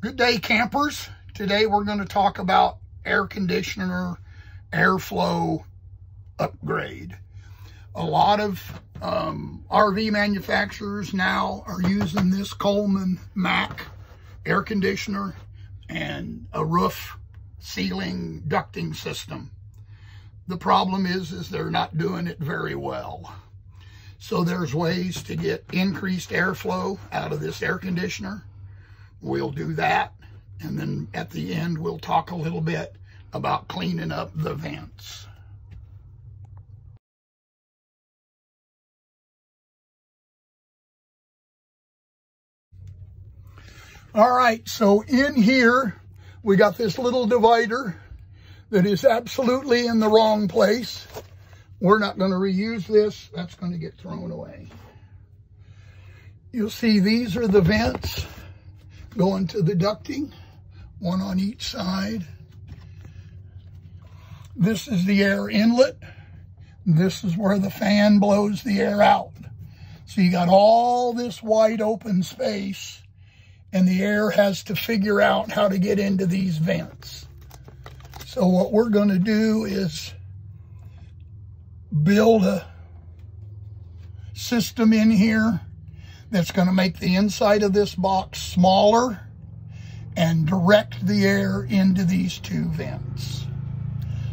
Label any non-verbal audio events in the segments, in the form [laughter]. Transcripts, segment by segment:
Good day, campers. Today we're going to talk about air conditioner airflow upgrade. A lot of um, RV manufacturers now are using this Coleman Mach air conditioner and a roof ceiling ducting system. The problem is, is they're not doing it very well. So there's ways to get increased airflow out of this air conditioner. We'll do that. And then at the end, we'll talk a little bit about cleaning up the vents. All right, so in here, we got this little divider that is absolutely in the wrong place. We're not going to reuse this. That's going to get thrown away. You'll see these are the vents going to the ducting, one on each side. This is the air inlet. This is where the fan blows the air out. So you got all this wide open space and the air has to figure out how to get into these vents. So what we're going to do is build a system in here that's going to make the inside of this box smaller and direct the air into these two vents.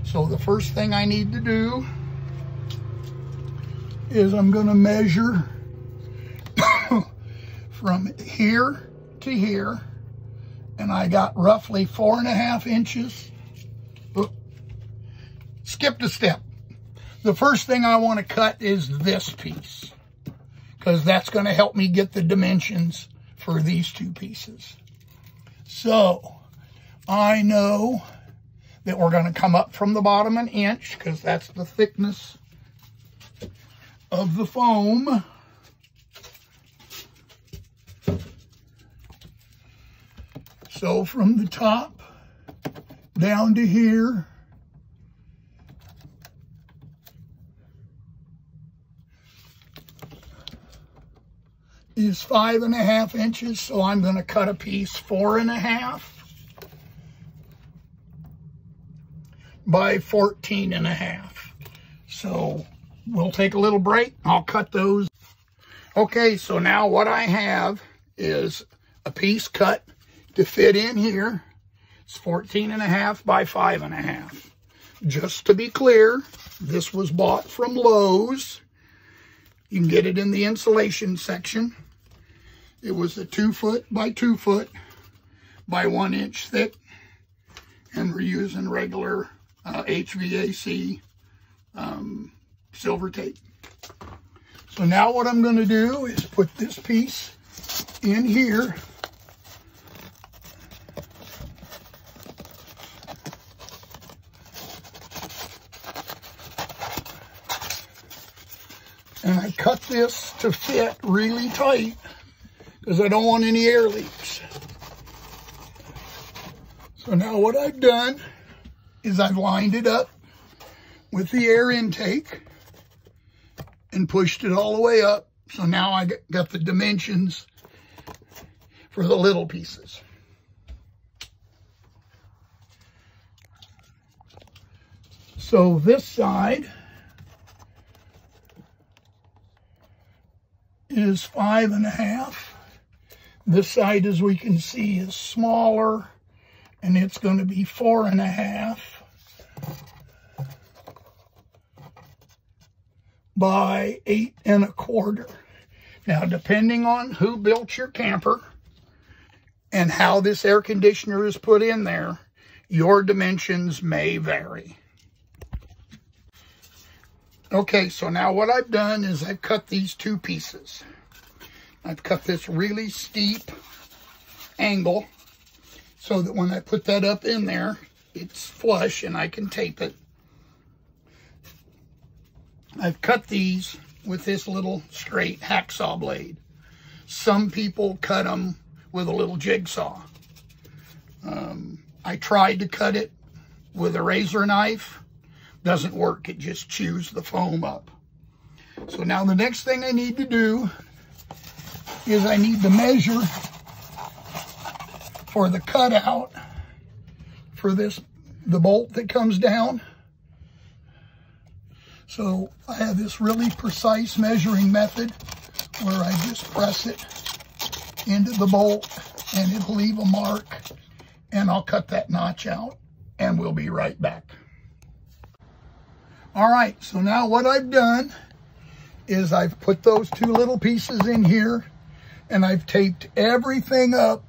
So the first thing I need to do is I'm going to measure [coughs] from here to here and I got roughly four and a half inches. Oop. Skipped a step. The first thing I want to cut is this piece because that's going to help me get the dimensions for these two pieces. So I know that we're going to come up from the bottom an inch because that's the thickness of the foam. So from the top down to here, is five and a half inches, so I'm going to cut a piece four and a half by 14 and a half. So we'll take a little break. I'll cut those. Okay, so now what I have is a piece cut to fit in here. It's 14 and a half by five and a half. Just to be clear, this was bought from Lowe's. You can get it in the insulation section. It was a two foot by two foot by one inch thick. And we're using regular uh, HVAC um, silver tape. So now what I'm going to do is put this piece in here. And I cut this to fit really tight because I don't want any air leaks. So now what I've done is I've lined it up with the air intake and pushed it all the way up. So now I got the dimensions for the little pieces. So this side is five and a half. This side, as we can see, is smaller, and it's going to be four and a half by eight and a quarter. Now, depending on who built your camper and how this air conditioner is put in there, your dimensions may vary. Okay, so now what I've done is I've cut these two pieces. I've cut this really steep angle so that when I put that up in there, it's flush and I can tape it. I've cut these with this little straight hacksaw blade. Some people cut them with a little jigsaw. Um, I tried to cut it with a razor knife doesn't work. It just chews the foam up. So now the next thing I need to do is I need to measure for the cutout for this, the bolt that comes down. So I have this really precise measuring method where I just press it into the bolt and it'll leave a mark and I'll cut that notch out and we'll be right back. All right, so now what I've done is I've put those two little pieces in here and I've taped everything up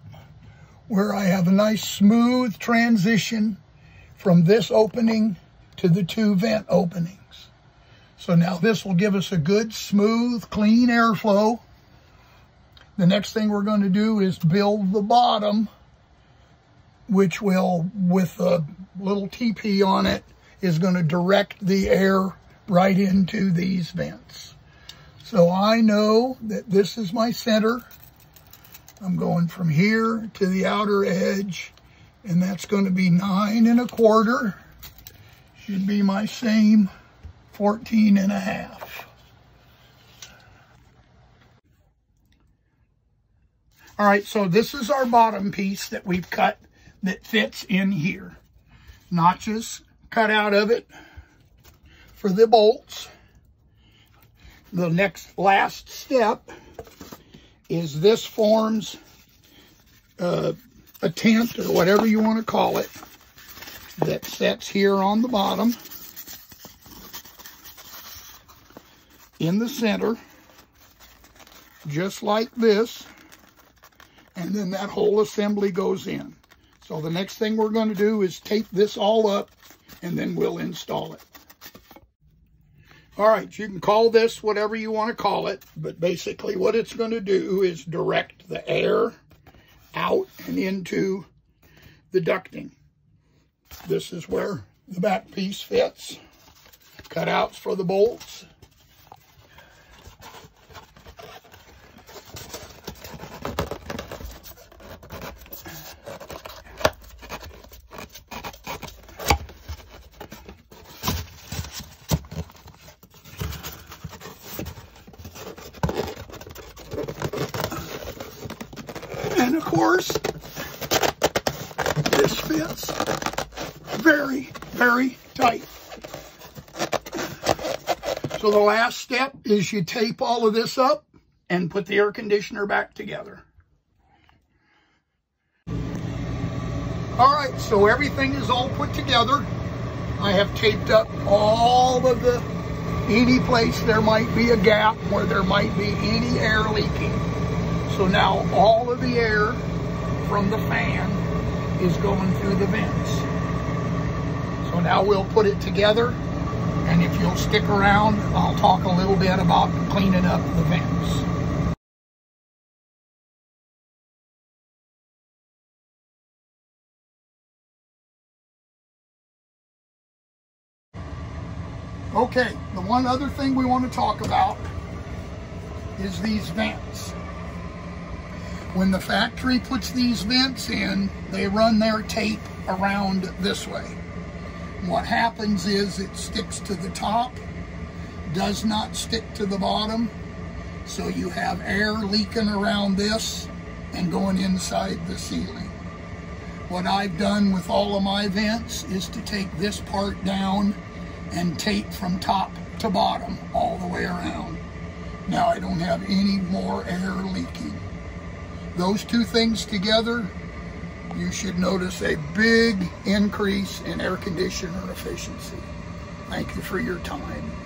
where I have a nice smooth transition from this opening to the two vent openings. So now this will give us a good, smooth, clean airflow. The next thing we're going to do is build the bottom, which will, with a little TP on it, is going to direct the air right into these vents. So I know that this is my center. I'm going from here to the outer edge, and that's going to be nine and a quarter. Should be my same 14 and a half. All right, so this is our bottom piece that we've cut that fits in here. Notches cut out of it for the bolts. The next last step is this forms uh, a tent or whatever you want to call it that sets here on the bottom in the center just like this and then that whole assembly goes in. So the next thing we're going to do is tape this all up and then we'll install it. All right, you can call this whatever you want to call it, but basically what it's going to do is direct the air out and into the ducting. This is where the back piece fits. Cutouts for the bolts. And of course, this fits very, very tight. So the last step is you tape all of this up and put the air conditioner back together. All right, so everything is all put together. I have taped up all of the, any place there might be a gap where there might be any air leaking. So now all of the air from the fan is going through the vents. So now we'll put it together and if you'll stick around, I'll talk a little bit about cleaning up the vents. Okay, the one other thing we want to talk about is these vents. When the factory puts these vents in, they run their tape around this way. What happens is it sticks to the top, does not stick to the bottom, so you have air leaking around this and going inside the ceiling. What I've done with all of my vents is to take this part down and tape from top to bottom all the way around. Now I don't have any more air leaking. Those two things together, you should notice a big increase in air conditioner efficiency. Thank you for your time.